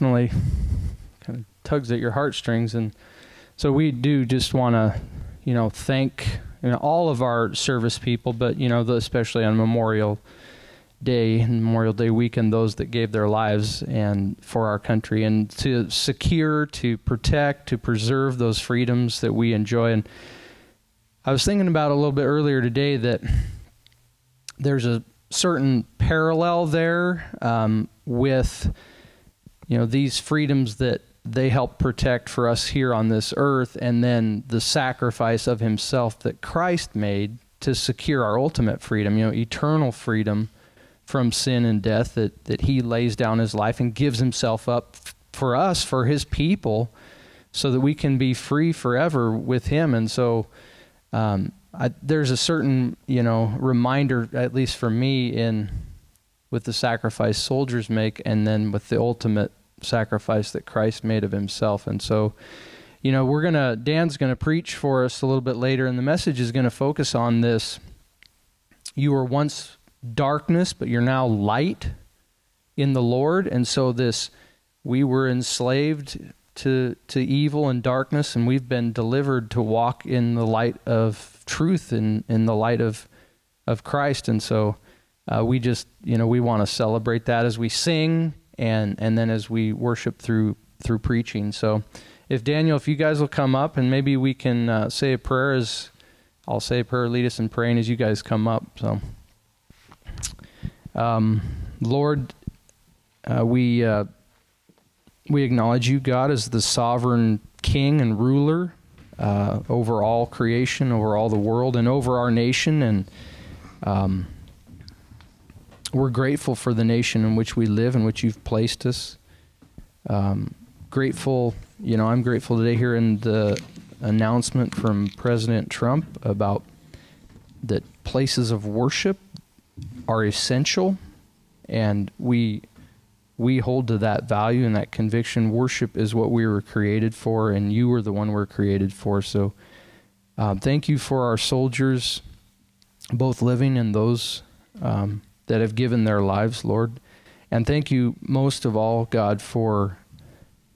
definitely kind of tugs at your heartstrings. And so we do just want to, you know, thank you know, all of our service people, but, you know, especially on Memorial Day, and Memorial Day weekend, those that gave their lives and for our country and to secure, to protect, to preserve those freedoms that we enjoy. And I was thinking about a little bit earlier today that there's a certain parallel there um, with you know these freedoms that they help protect for us here on this earth and then the sacrifice of himself that Christ made to secure our ultimate freedom you know eternal freedom from sin and death that that he lays down his life and gives himself up for us for his people so that we can be free forever with him. And so um, I, there's a certain you know reminder at least for me in with the sacrifice soldiers make and then with the ultimate sacrifice that Christ made of himself. And so you know we're going to Dan's going to preach for us a little bit later and the message is going to focus on this. You were once darkness but you're now light in the Lord. And so this we were enslaved to to evil and darkness and we've been delivered to walk in the light of truth and in, in the light of of Christ. And so uh, we just you know we want to celebrate that as we sing and and then as we worship through through preaching so if Daniel if you guys will come up and maybe we can uh, say a prayer as I'll say a prayer lead us in praying as you guys come up so um, Lord uh, we uh, we acknowledge you, God, as the sovereign king and ruler uh, over all creation, over all the world, and over our nation. And um, we're grateful for the nation in which we live, in which you've placed us. Um, grateful, you know, I'm grateful today hearing the announcement from President Trump about that places of worship are essential, and we we hold to that value and that conviction. Worship is what we were created for, and you were the one we're created for. So, um, thank you for our soldiers, both living and those um, that have given their lives, Lord. And thank you most of all, God, for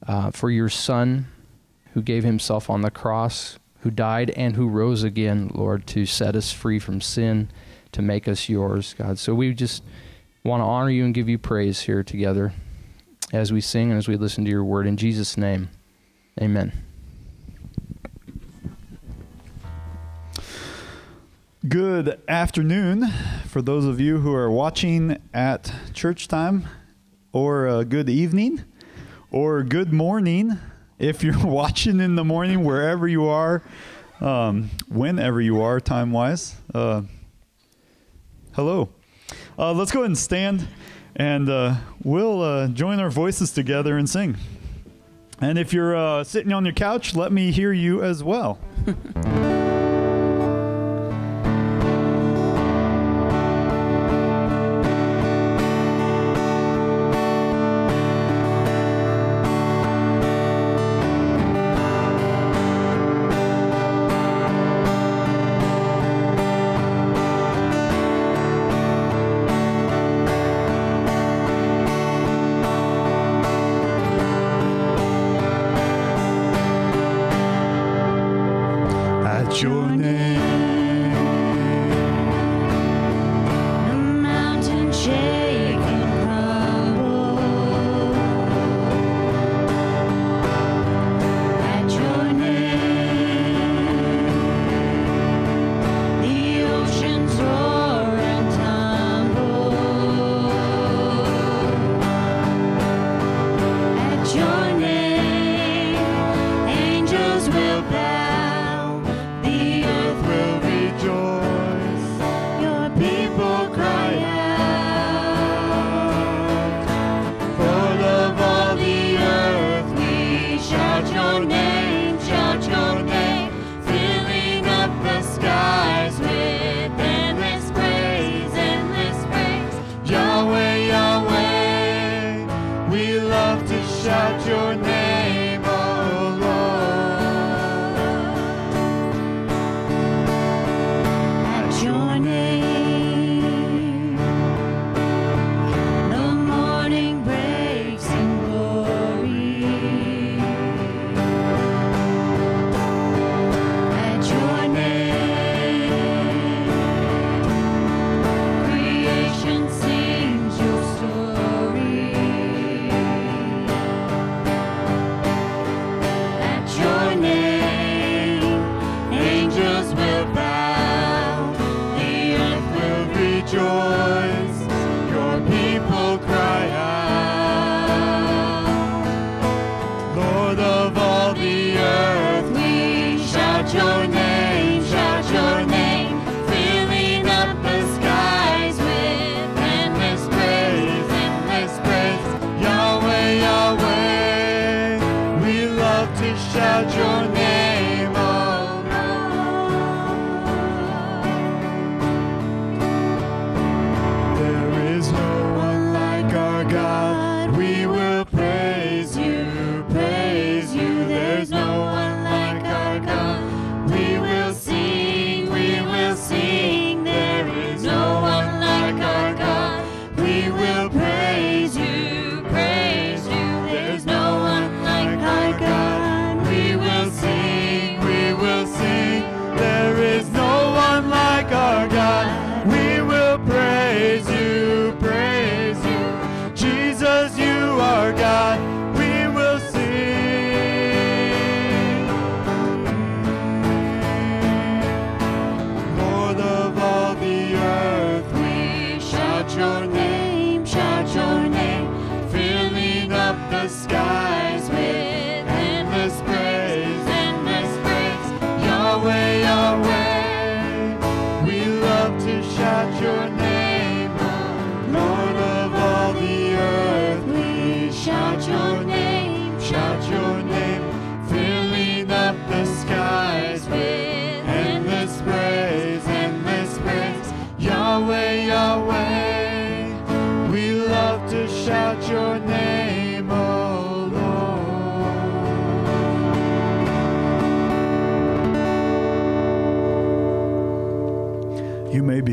uh, for your Son, who gave Himself on the cross, who died and who rose again, Lord, to set us free from sin, to make us yours, God. So we just want to honor you and give you praise here together as we sing and as we listen to your word. In Jesus' name, amen. Good afternoon for those of you who are watching at church time, or uh, good evening, or good morning if you're watching in the morning, wherever you are, um, whenever you are, time wise. Uh, hello. Uh, let's go ahead and stand and uh, we'll uh, join our voices together and sing. And if you're uh, sitting on your couch, let me hear you as well.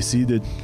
be seated.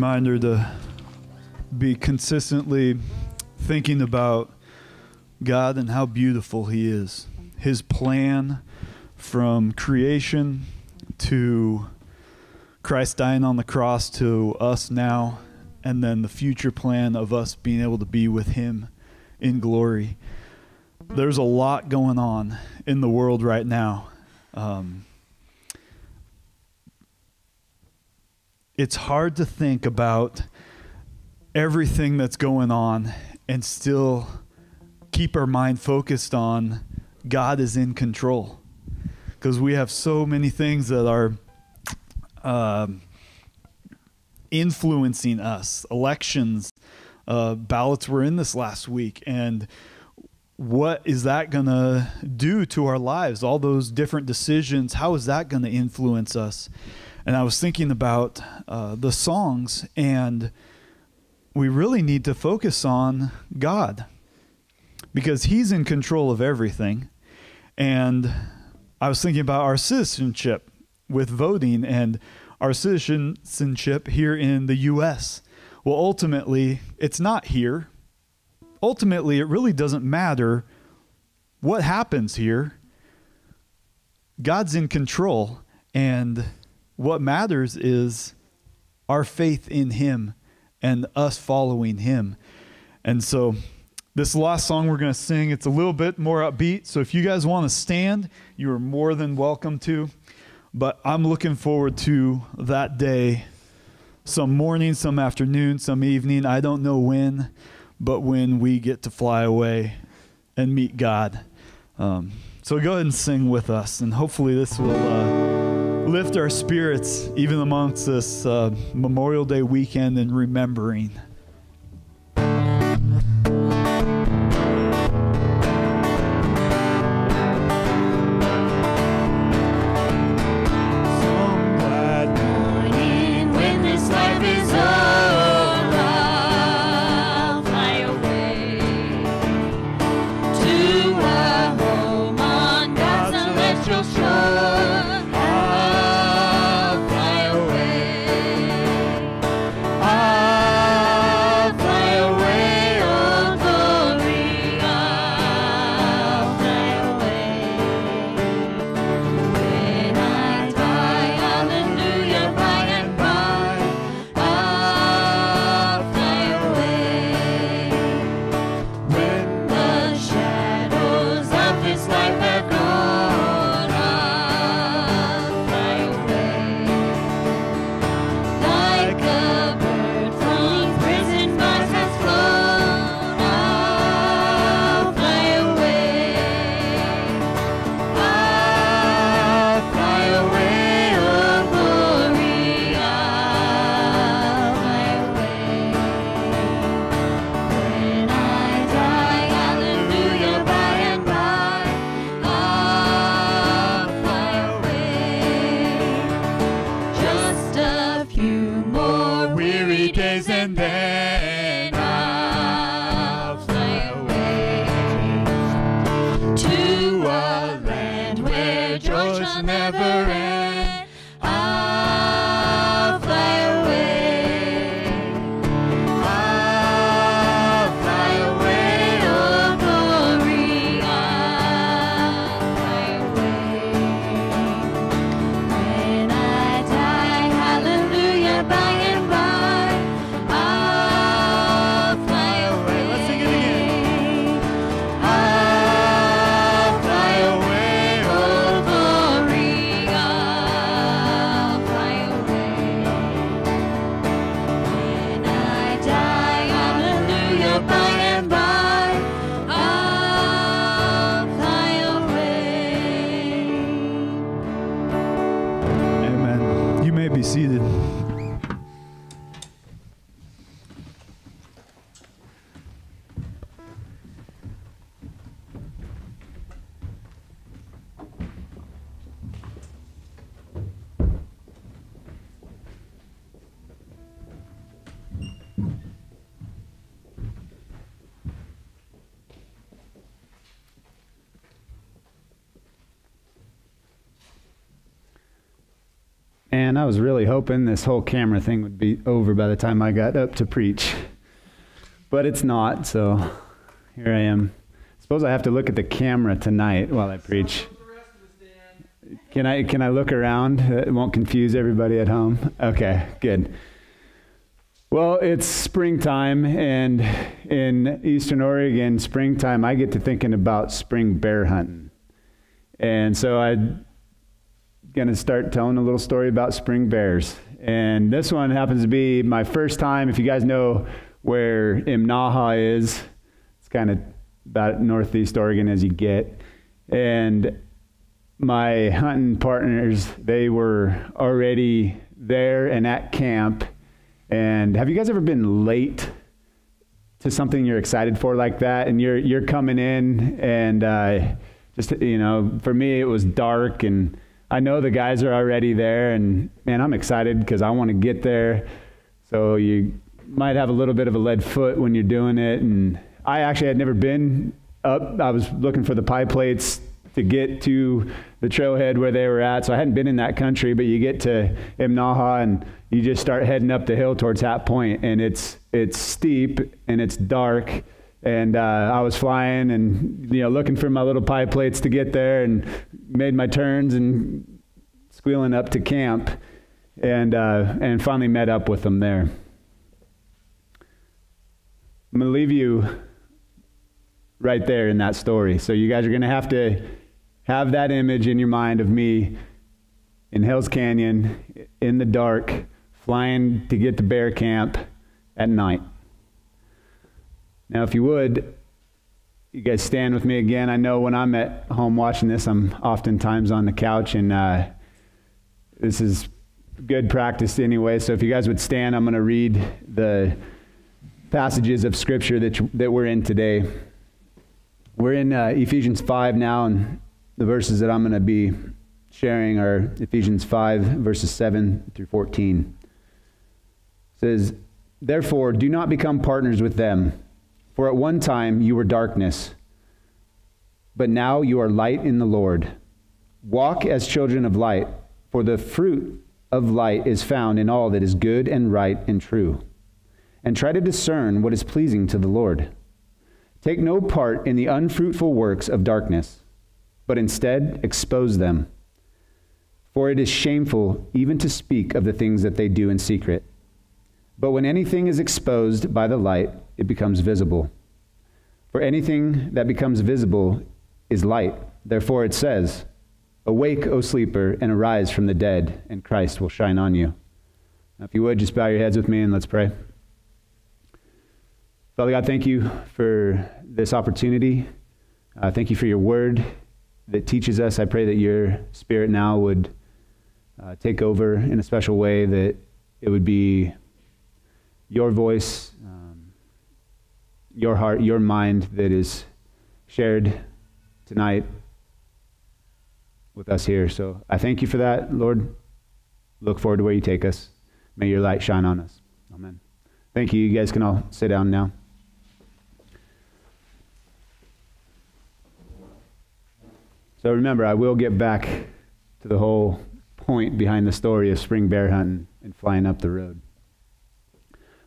Reminder to be consistently thinking about God and how beautiful He is. His plan from creation to Christ dying on the cross to us now, and then the future plan of us being able to be with Him in glory. There's a lot going on in the world right now. Um, it's hard to think about everything that's going on and still keep our mind focused on God is in control. Because we have so many things that are um, influencing us. Elections, uh, ballots were in this last week. And what is that going to do to our lives? All those different decisions, how is that going to influence us? And I was thinking about uh, the songs, and we really need to focus on God because He's in control of everything. And I was thinking about our citizenship with voting and our citizenship here in the U.S. Well, ultimately, it's not here. Ultimately, it really doesn't matter what happens here. God's in control, and what matters is our faith in him and us following him. And so this last song we're going to sing, it's a little bit more upbeat. So if you guys want to stand, you are more than welcome to. But I'm looking forward to that day. Some morning, some afternoon, some evening. I don't know when, but when we get to fly away and meet God. Um, so go ahead and sing with us, and hopefully this will. Uh, lift our spirits even amongst this uh, Memorial Day weekend and remembering. I was really hoping this whole camera thing would be over by the time I got up to preach. But it's not, so here I am. Suppose I have to look at the camera tonight while I preach. Can I can I look around? It won't confuse everybody at home. Okay, good. Well, it's springtime, and in Eastern Oregon, springtime, I get to thinking about spring bear hunting. And so I going to start telling a little story about spring bears. And this one happens to be my first time. If you guys know where Imnaha is, it's kind of about northeast Oregon as you get. And my hunting partners, they were already there and at camp. And have you guys ever been late to something you're excited for like that? And you're you're coming in, and uh, just you know, for me it was dark and I know the guys are already there, and man, I'm excited because I want to get there. So you might have a little bit of a lead foot when you're doing it. And I actually had never been up. I was looking for the pie plates to get to the trailhead where they were at. So I hadn't been in that country, but you get to Imnaha and you just start heading up the hill towards Hat Point, and it's it's steep and it's dark. And uh, I was flying and you know looking for my little pie plates to get there, and made my turns and squealing up to camp, and uh, and finally met up with them there. I'm to leave you right there in that story. So you guys are to have to have that image in your mind of me in Hell's Canyon in the dark, flying to get to bear camp at night. Now, if you would, you guys stand with me again. I know when I'm at home watching this, I'm oftentimes on the couch, and uh, this is good practice anyway. So if you guys would stand, I'm going to read the passages of Scripture that, that we're in today. We're in uh, Ephesians 5 now, and the verses that I'm going to be sharing are Ephesians 5, verses 7 through 14. It says, Therefore, do not become partners with them. For at one time you were darkness, but now you are light in the Lord. Walk as children of light, for the fruit of light is found in all that is good and right and true. And try to discern what is pleasing to the Lord. Take no part in the unfruitful works of darkness, but instead expose them. For it is shameful even to speak of the things that they do in secret. But when anything is exposed by the light, it becomes visible. For anything that becomes visible is light. Therefore it says, Awake, O sleeper, and arise from the dead, and Christ will shine on you. Now, if you would, just bow your heads with me and let's pray. Father God, thank you for this opportunity. Uh, thank you for your word that teaches us. I pray that your spirit now would uh, take over in a special way, that it would be your voice, um, your heart, your mind that is shared tonight with us here. So I thank you for that, Lord. Look forward to where you take us. May your light shine on us. Amen. Thank you. You guys can all sit down now. So remember, I will get back to the whole point behind the story of spring bear hunting and flying up the road.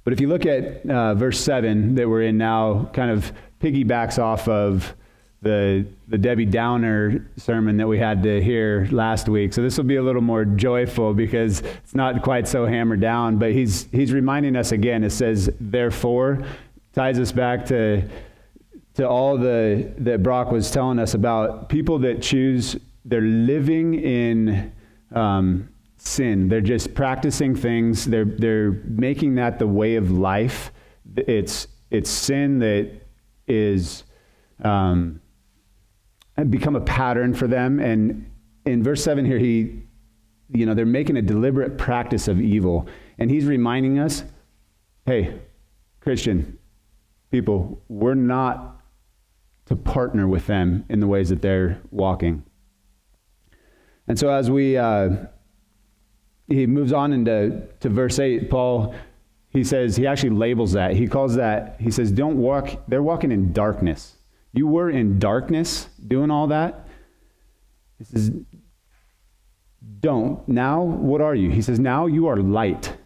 But if you look at uh, verse 7 that we're in now, kind of piggybacks off of the, the Debbie Downer sermon that we had to hear last week. So this will be a little more joyful because it's not quite so hammered down, but he's, he's reminding us again. It says, therefore, ties us back to, to all the, that Brock was telling us about people that choose, they're living in um, sin. They're just practicing things. They're, they're making that the way of life. It's, it's sin that is um, become a pattern for them. And in verse 7 here, he you know, they're making a deliberate practice of evil. And he's reminding us hey, Christian people, we're not to partner with them in the ways that they're walking. And so as we, uh, he moves on into to verse 8, Paul, he says, he actually labels that. He calls that, he says, don't walk, they're walking in darkness. You were in darkness doing all that. He says, don't. Now, what are you? He says, now you are light.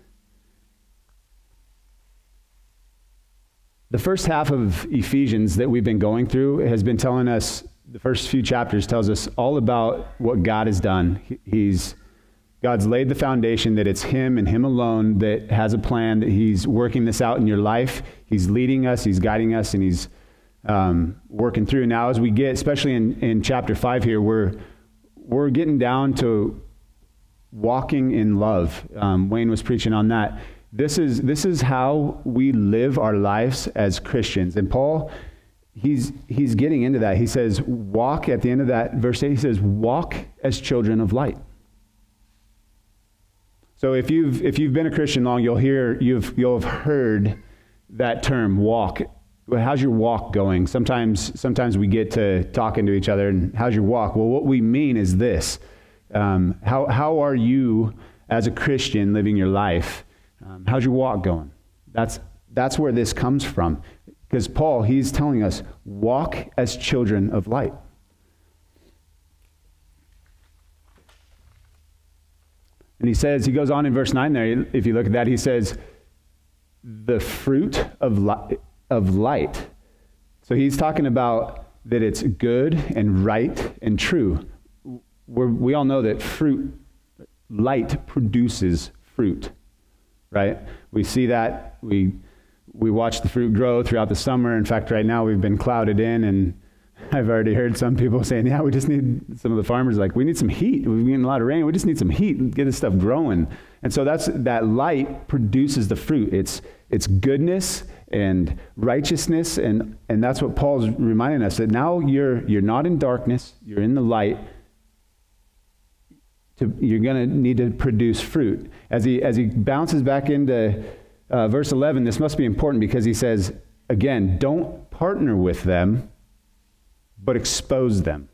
The first half of Ephesians that we've been going through has been telling us, the first few chapters tells us all about what God has done. He's God's laid the foundation that it's Him and Him alone that has a plan, that He's working this out in your life. He's leading us, He's guiding us, and He's um, working through. Now, as we get, especially in, in chapter 5 here, we're, we're getting down to walking in love. Um, Wayne was preaching on that. This is, this is how we live our lives as Christians. And Paul, he's, he's getting into that. He says, walk, at the end of that verse 8, he says, walk as children of light. So if you've, if you've been a Christian long, you'll hear, you've, you'll have heard that term, walk. How's your walk going? Sometimes, sometimes we get to talking to each other, and how's your walk? Well, what we mean is this. Um, how, how are you as a Christian living your life? Um, how's your walk going? That's, that's where this comes from. Because Paul, he's telling us, walk as children of light. And he says, he goes on in verse 9 there, if you look at that, he says, the fruit of, li- of light. So he's talking about that it's good and right and true. We're, we all know that fruit, light produces fruit right? We see that. We, we watch the fruit grow throughout the summer. In fact, right now we've been clouded in, and I've already heard some people saying, yeah, we just need, some of the farmers like, we need some heat. We've getting a lot of rain. We just need some heat get this stuff growing. And so that's, that light produces the fruit. It's, it's goodness and righteousness. And, and that's what Paul's reminding us that now you're, you're not in darkness, you're in the light to, you're going to need to produce fruit. As he, as he bounces back into uh, verse 11, this must be important because he says, again, don't partner with them, but expose them.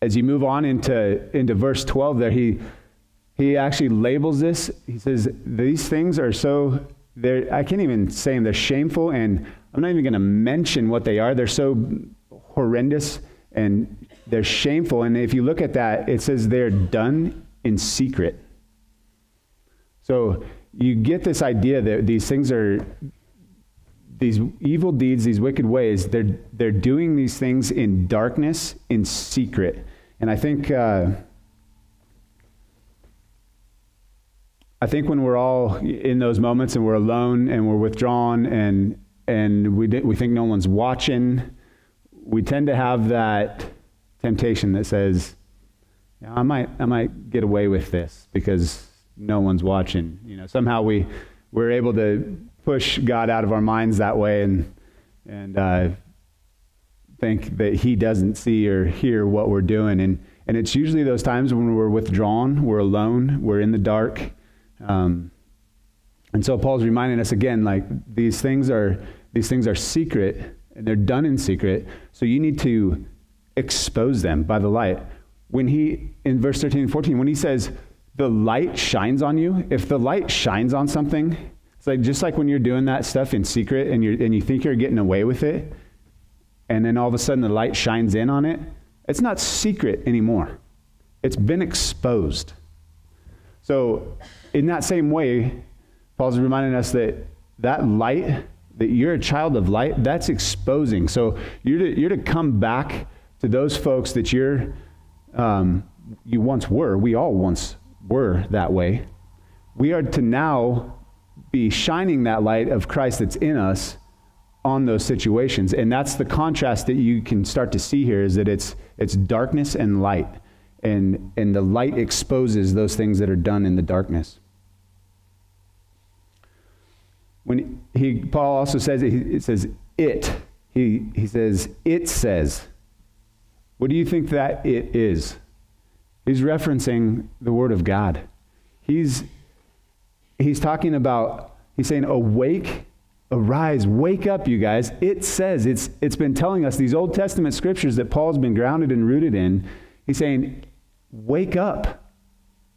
As you move on into, into verse 12 there, he, he actually labels this. He says, these things are so, they're, I can't even say them, they're shameful, and I'm not even going to mention what they are. They're so horrendous and they're shameful. And if you look at that, it says they're done in secret. So you get this idea that these things are, these evil deeds, these wicked ways, they're, they're doing these things in darkness, in secret. And I think, uh, I think when we're all in those moments and we're alone and we're withdrawn and, and we, we think no one's watching, we tend to have that temptation that says, yeah, I might, I might get away with this because no one's watching. You know, somehow we, we're able to push God out of our minds that way and, and uh, think that he doesn't see or hear what we're doing. And, and it's usually those times when we're withdrawn, we're alone, we're in the dark. Um, and so Paul's reminding us again, like these things are, these things are secret and they're done in secret. So you need to expose them by the light. When he, in verse 13 and 14, when he says, the light shines on you, if the light shines on something, it's like just like when you're doing that stuff in secret and, you and you think you're getting away with it, and then all of a sudden the light shines in on it, it's not secret anymore. It's been exposed. So, in that same way, Paul's reminding us that that light, that you're a child of light, that's exposing. So, you're to, you're to come back to those folks that you're, um, you once were, we all once were that way, we are to now be shining that light of Christ that's in us on those situations. And that's the contrast that you can start to see here is that it's, it's darkness and light. And, and the light exposes those things that are done in the darkness. When he, Paul also says, it, says it. He, he says, it says. What do you think that it is? He's referencing the Word of God. He's, he's talking about, he's saying, awake, arise, wake up, you guys. It says, it's, it's been telling us these Old Testament scriptures that Paul's been grounded and rooted in. He's saying, wake up,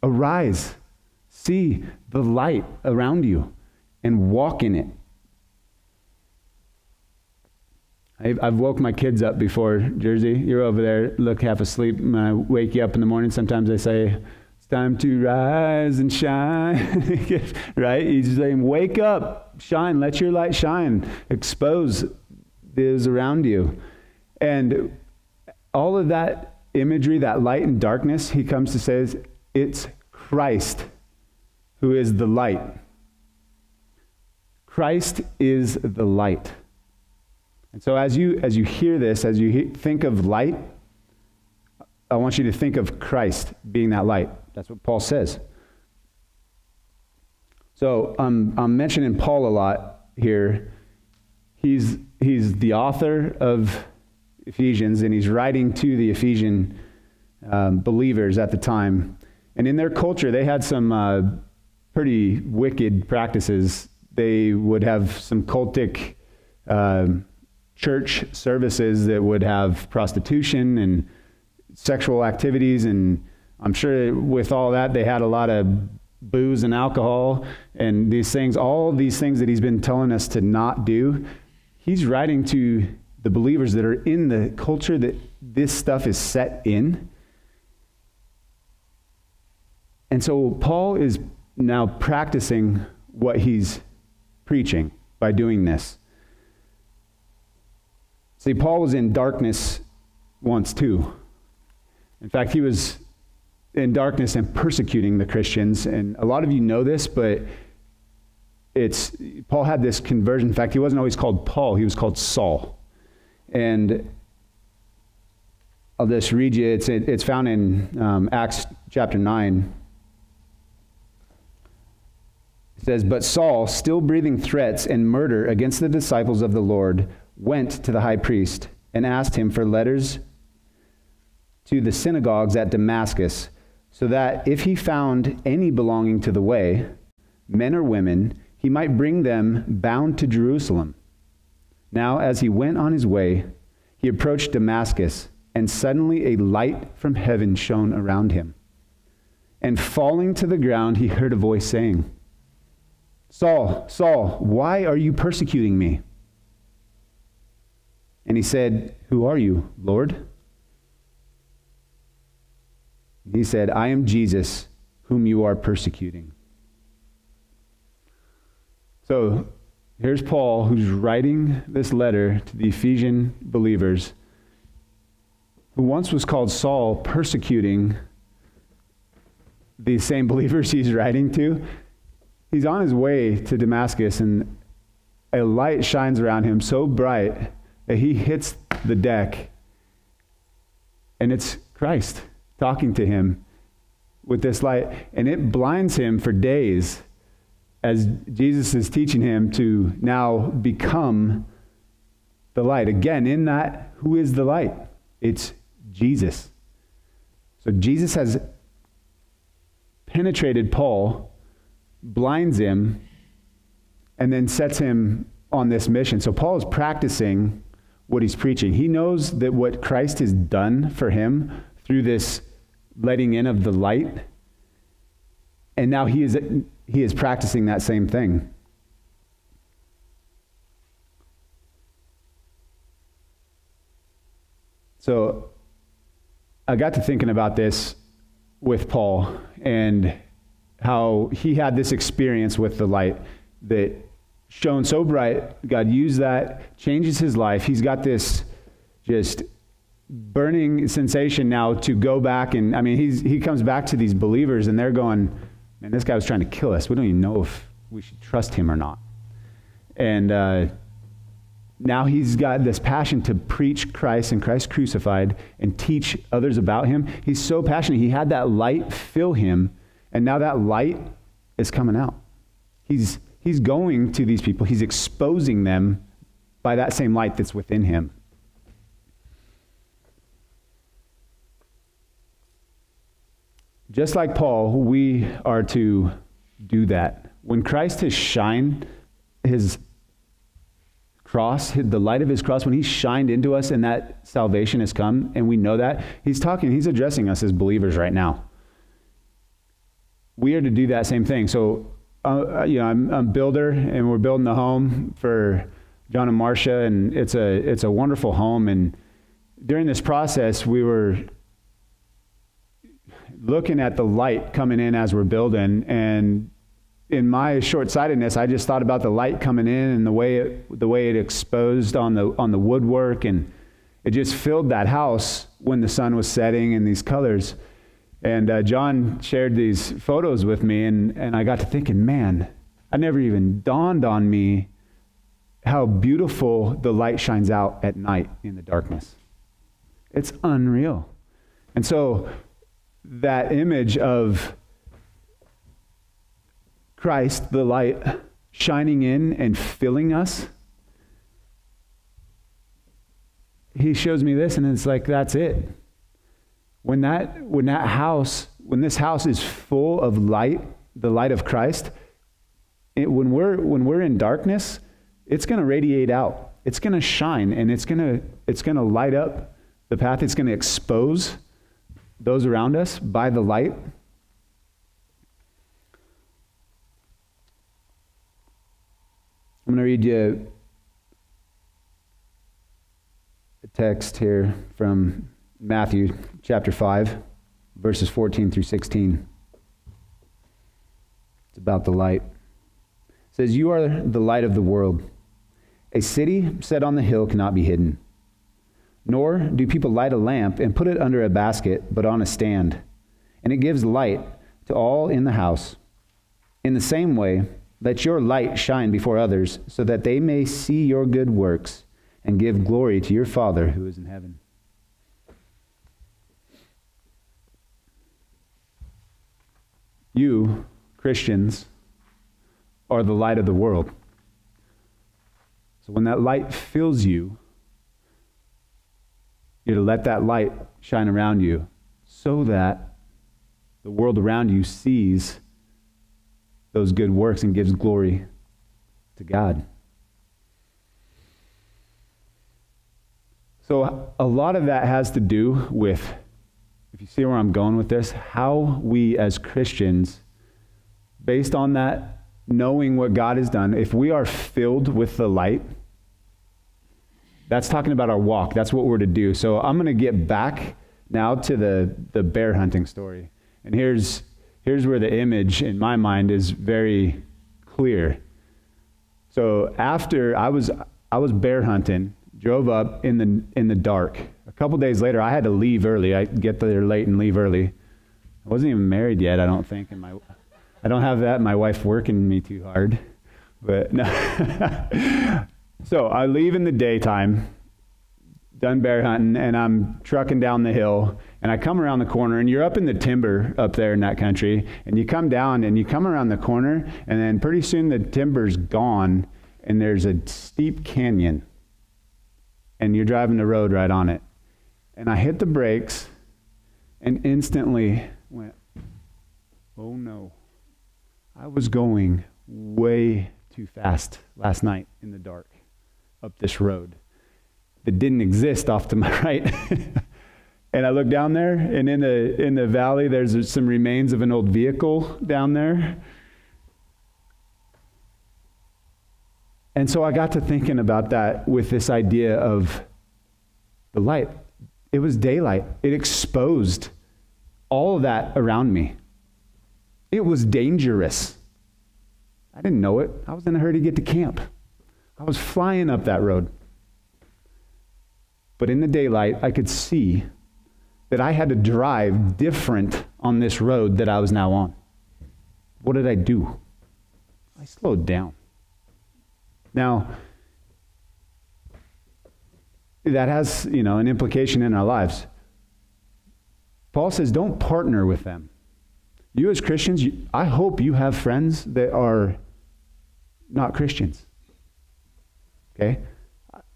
arise, see the light around you, and walk in it. I've, woke my kids up before, Jersey. You're over there, look half asleep. When I wake you up in the morning, sometimes I say, time to rise and shine. right? He's saying, Wake up, shine, let your light shine, expose those around you. And all of that imagery, that light and darkness, he comes to say, It's Christ who is the light. Christ is the light. And so as you as you hear this, as you he- think of light, I want you to think of Christ being that light. That's what Paul says. So um, I'm mentioning Paul a lot here. He's he's the author of Ephesians, and he's writing to the Ephesian um, believers at the time. And in their culture, they had some uh, pretty wicked practices. They would have some cultic. Um, church services that would have prostitution and sexual activities and i'm sure with all that they had a lot of booze and alcohol and these things. All these things that he's been telling us to not do he's writing to the believers that are in the culture that this stuff is set in. And so paul is now practicing what he's preaching by doing this. See, Paul was in darkness once too. In fact, he was in darkness and persecuting the Christians. And a lot of you know this, but it's Paul had this conversion. In fact, he wasn't always called Paul, he was called Saul. And I'll just read you. It's, it's found in um, Acts chapter 9. It says, But Saul, still breathing threats and murder against the disciples of the Lord, went to the high priest and asked him for letters to the synagogues at Damascus, so that if he found any belonging to the way, men or women, he might bring them bound to Jerusalem. Now, as he went on his way, he approached Damascus, and suddenly a light from heaven shone around him. And falling to the ground, he heard a voice saying, Saul, Saul, why are you persecuting me? And he said, Who are you, Lord? He said, I am Jesus, whom you are persecuting. So here's Paul, who's writing this letter to the Ephesian believers, who once was called Saul, persecuting these same believers he's writing to. He's on his way to Damascus, and a light shines around him so bright that he hits the deck and it's Christ talking to him with this light and it blinds him for days as Jesus is teaching him to now become the light. Again, in that, who is the light? It's Jesus. So Jesus has penetrated Paul, blinds him, and then sets him on this mission. So Paul is practicing what he's preaching. He knows that what Christ has done for him through this letting in of the light, and now he is, he is practicing that same thing. So I got to thinking about this with Paul and how he had this experience with the light that shone so bright. God used that, changes his life. He's got this just burning sensation now to go back and I mean he's he comes back to these believers and they're going, Man, this guy was trying to kill us. We don't even know if we should trust him or not. And uh, now he's got this passion to preach Christ and Christ crucified and teach others about him. He's so passionate. He had that light fill him, and now that light is coming out. He's He's going to these people, he's exposing them by that same light that's within him. Just like Paul, we are to do that. When Christ has shined his cross, the light of his cross, when he shined into us and that salvation has come, and we know that, he's talking, he's addressing us as believers right now. We are to do that same thing. So, uh, you know, I'm, I'm a builder, and we're building the home for John and Marcia, and it's a it's a wonderful home. And during this process, we were looking at the light coming in as we're building, and in my short-sightedness, I just thought about the light coming in and the way it, the way it exposed on the on the woodwork, and it just filled that house when the sun was setting in these colors. And uh, John shared these photos with me, and, and I got to thinking, man, I never even dawned on me how beautiful the light shines out at night in the darkness. It's unreal. And so that image of Christ, the light, shining in and filling us, he shows me this, and it's like, that's it. When that, when that house, when this house is full of light, the light of Christ, it, when, we're, when we're in darkness, it's going to radiate out. It's going to shine, and it's going to, it's going to light up the path. It's going to expose those around us by the light. I'm going to read you a text here from Matthew chapter 5, verses 14 through 16. It's about the light. It says, You are the light of the world. A city set on the hill cannot be hidden. Nor do people light a lamp and put it under a basket, but on a stand, and it gives light to all in the house. In the same way, let your light shine before others, so that they may see your good works and give glory to your Father who is in heaven. You, Christians, are the light of the world. So when that light fills you, you're to let that light shine around you so that the world around you sees those good works and gives glory to God. So, a lot of that has to do with, if you see where I'm going with this, how we as Christians, based on that, knowing what God has done, if we are filled with the light, that's talking about our walk. That's what we're to do. So, I'm going to get back now to the, the bear hunting story. And here's, here's where the image in my mind is very clear. So, after I was, I was bear hunting, drove up in the in the dark. A couple days later, I had to leave early. I get there late and leave early. I wasn't even married yet, I don't think, and my I don't have that. My wife working me too hard, but no. so I leave in the daytime, done bear hunting, and I'm trucking down the hill, and I come around the corner, and you're up in the timber up there in that country, and you come down and you come around the corner, and then pretty soon the timber's gone, and there's a steep canyon and you're driving the road right on it. And I hit the brakes and instantly went, oh no. I was going way too fast last night in the dark up this road that didn't exist off to my right. and I look down there, and in the, in the valley, there's some remains of an old vehicle down there. And so I got to thinking about that with this idea of the light. It was daylight, it exposed all of that around me. It was dangerous. I didn't know it. I was in a hurry to get to camp. I was flying up that road. But in the daylight, I could see that I had to drive different on this road that I was now on. What did I do? I slowed down. Now, that has, you know, an implication in our lives. Paul says, don't partner with them. You as Christians, you, I hope you have friends that are not Christians. Okay?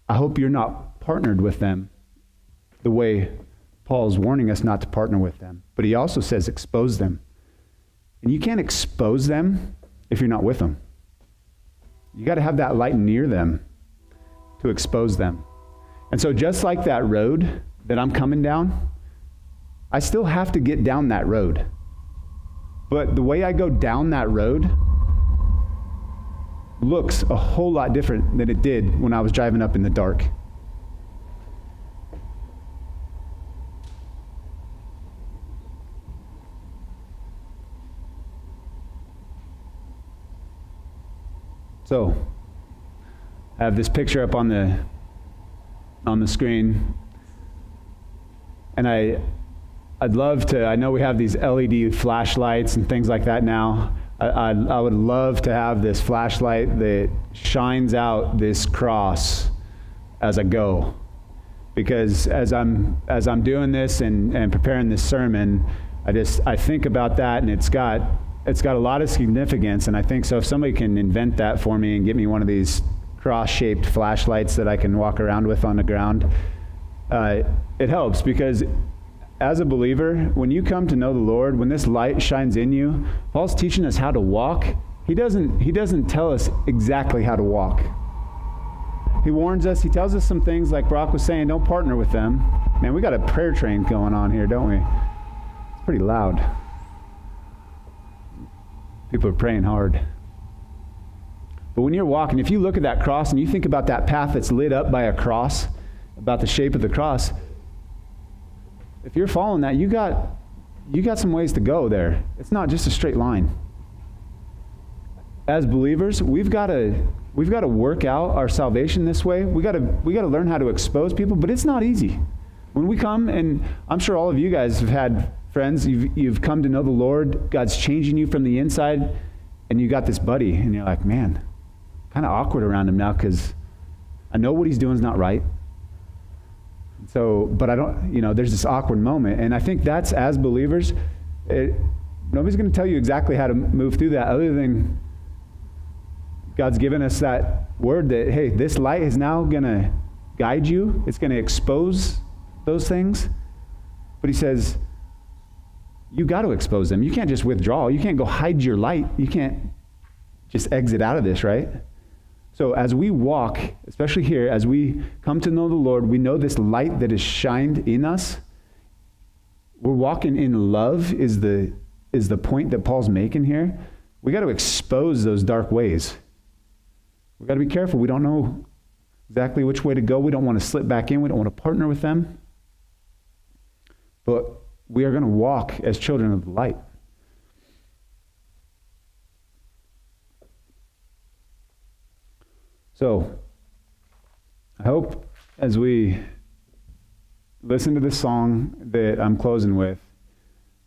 I hope you're not partnered with them the way Paul's warning us not to partner with them, but he also says expose them. And you can't expose them if you're not with them. You got to have that light near them to expose them. And so, just like that road that I'm coming down, I still have to get down that road. But the way I go down that road looks a whole lot different than it did when I was driving up in the dark. So, I have this picture up on the on the screen, and I I'd love to. I know we have these LED flashlights and things like that now. I, I, would love to have this flashlight that shines out this cross as I go, because as I'm as I'm doing this and, and preparing this sermon, I just I think about that, and it's got it's got a lot of significance. And I think so. If somebody can invent that for me and get me one of these cross-shaped flashlights that I can walk around with on the ground, uh, it helps because as a believer, when you come to know the Lord, when this light shines in you, Paul's teaching us how to walk. He doesn't, he doesn't tell us exactly how to walk. He warns us, he tells us some things like Brock was saying, don't partner with them. Man, we got a prayer train going on here, don't we? It's pretty loud. People are praying hard. But when you're walking, if you look at that cross and you think about that path that's lit up by a cross, about the shape of the cross, if you're following that, you got you got some ways to go there. It's not just a straight line. As believers, we've got to we've got to work out our salvation this way. We got to we got to learn how to expose people, but it's not easy. When we come and I'm sure all of you guys have had friends, you've you've come to know the Lord, God's changing you from the inside, and you got this buddy and you're like, "Man, kind of awkward around him now cuz I know what he's doing is not right." So, but I don't, you know, there's this awkward moment. And I think that's as believers, it, nobody's going to tell you exactly how to move through that other than God's given us that word that, hey, this light is now going to guide you, it's going to expose those things. But He says, you got to expose them. You can't just withdraw. You can't go hide your light. You can't just exit out of this, right? So as we walk, especially here, as we come to know the Lord, we know this light that is shined in us. We're walking in love is the is the point that Paul's making here. We got to expose those dark ways. We got to be careful. We don't know exactly which way to go. We don't want to slip back in. We don't want to partner with them. But we are going to walk as children of the light. So, I hope as we listen to this song that I'm closing with,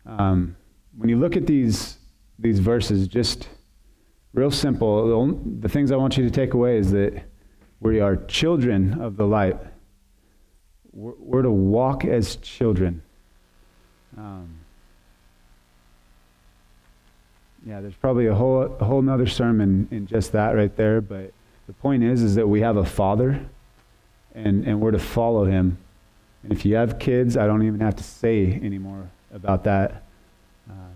um, when you look at these these verses, just real simple. The, only, the things I want you to take away is that we are children of the light. We're, we're to walk as children. Um, yeah, there's probably a whole a whole nother sermon in just that right there, but the point is, is that we have a father and, and we're to follow him. And if you have kids, I don't even have to say anymore about that. Um,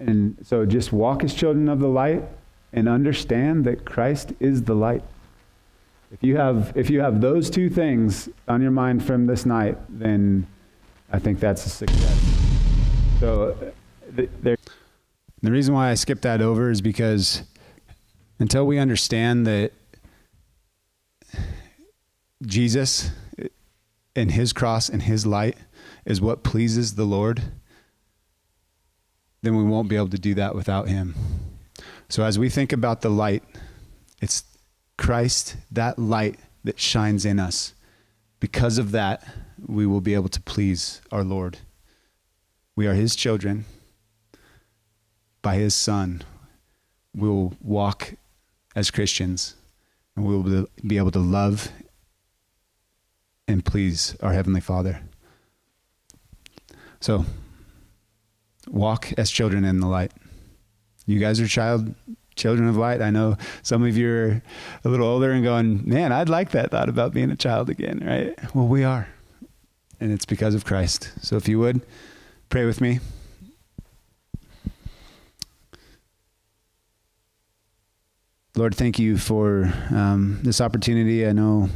and so just walk as children of the light and understand that Christ is the light. If you have, if you have those two things on your mind from this night, then I think that's a success. So th- there. The reason why I skipped that over is because until we understand that Jesus and his cross and his light is what pleases the Lord, then we won't be able to do that without him. So as we think about the light, it's Christ, that light that shines in us. Because of that, we will be able to please our Lord. We are his children. By his son, we will walk as Christians, and we will be able to love and please our Heavenly Father. So, walk as children in the light. You guys are child children of light. I know some of you are a little older and going, man, I'd like that thought about being a child again, right? Well, we are. and it's because of Christ. So if you would, pray with me. Lord, thank you for um, this opportunity. I know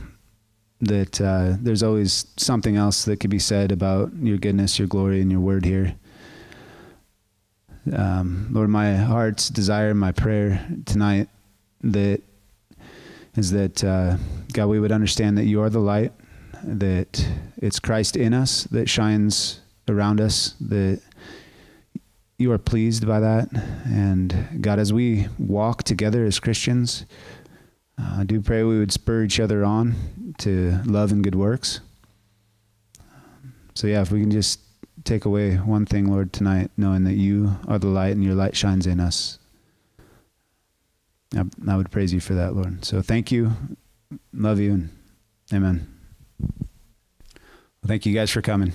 that uh, there's always something else that could be said about your goodness, your glory, and your word here. Um, Lord, my heart's desire, my prayer tonight, that is that uh, God, we would understand that you are the light, that it's Christ in us that shines around us, that you are pleased by that. And God, as we walk together as Christians, uh, I do pray we would spur each other on to love and good works. So, yeah, if we can just take away one thing, Lord, tonight, knowing that you are the light and your light shines in us. I, I would praise you for that, Lord. So, thank you. Love you. And amen. Well, thank you guys for coming.